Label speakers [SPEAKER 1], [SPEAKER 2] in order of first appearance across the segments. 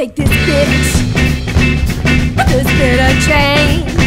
[SPEAKER 1] take this bitch. This bitter change.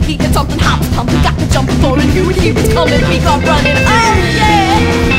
[SPEAKER 1] the heat and something hot's pumping. Got the jump before and you knew he was coming. We got running. Oh yeah.